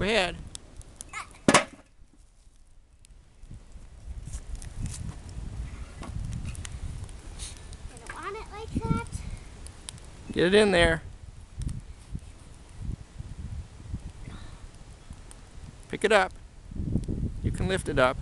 Go ahead. It like. Get it in there. Pick it up. You can lift it up.